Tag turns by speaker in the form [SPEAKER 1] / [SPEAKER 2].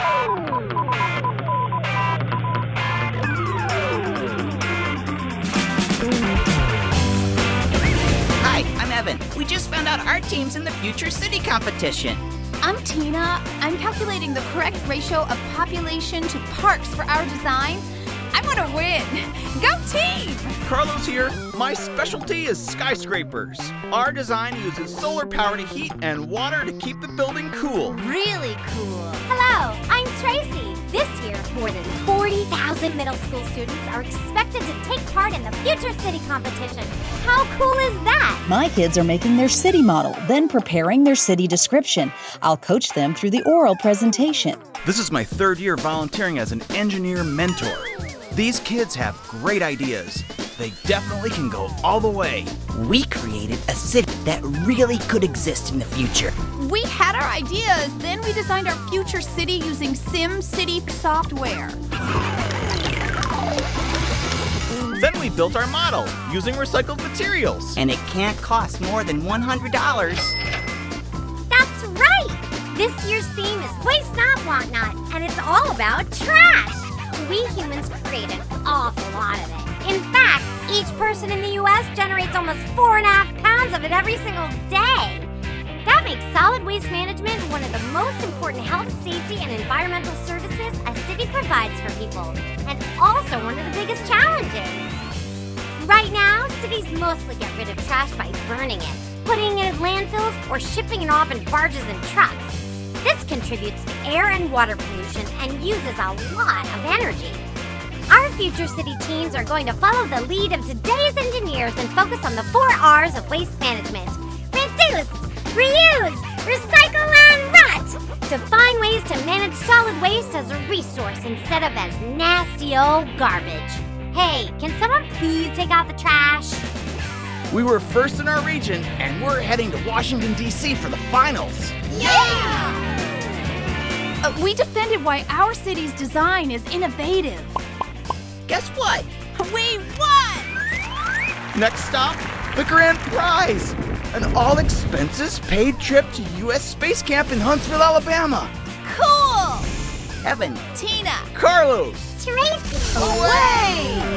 [SPEAKER 1] Hi, I'm Evan. We just found out our team's in the Future City competition.
[SPEAKER 2] I'm Tina. I'm calculating the correct ratio of population to parks for our design. I want to win. Go team!
[SPEAKER 3] Carlos here. My specialty is skyscrapers. Our design uses solar power to heat and water to keep the building cool.
[SPEAKER 4] Really cool. Hello, I'm Tracy. This year, more than 40,000 middle school students are expected to take part in the Future City competition. How cool is that?
[SPEAKER 5] My kids are making their city model, then preparing their city description. I'll coach them through the oral presentation.
[SPEAKER 3] This is my third year volunteering as an engineer mentor. These kids have great ideas. They definitely can go all the way.
[SPEAKER 1] We created a city that really could exist in the future.
[SPEAKER 2] We had our ideas, then we designed our future city using SimCity software.
[SPEAKER 3] Then we built our model using recycled materials.
[SPEAKER 1] And it can't cost more than $100.
[SPEAKER 4] That's right! This year's theme is Waste Not, Want Not, and it's all about trash! We humans create an awful lot of it. In fact, each person in the US generates almost four and a half pounds of it every single day. That makes solid waste management one of the most important health, safety, and environmental services a city provides for people, and also one of the biggest challenges. Right now, cities mostly get rid of trash by burning it, putting it in landfills, or shipping it off in barges and trucks. This contributes to air and water pollution and uses a lot of energy. Our future city teams are going to follow the lead of today's engineers and focus on the four R's of waste management reduce, reuse, recycle, and rot to find ways to manage solid waste as a resource instead of as nasty old garbage. Hey, can someone please take out the trash?
[SPEAKER 3] We were first in our region, and we're heading to Washington, D.C. for the finals.
[SPEAKER 2] Uh, we defended why our city's design is innovative.
[SPEAKER 1] Guess what?
[SPEAKER 2] We won!
[SPEAKER 3] Next stop, the grand prize an all expenses paid trip to U.S. Space Camp in Huntsville, Alabama.
[SPEAKER 2] Cool!
[SPEAKER 1] Evan,
[SPEAKER 2] Tina,
[SPEAKER 3] Carlos,
[SPEAKER 4] Tracy!
[SPEAKER 2] away!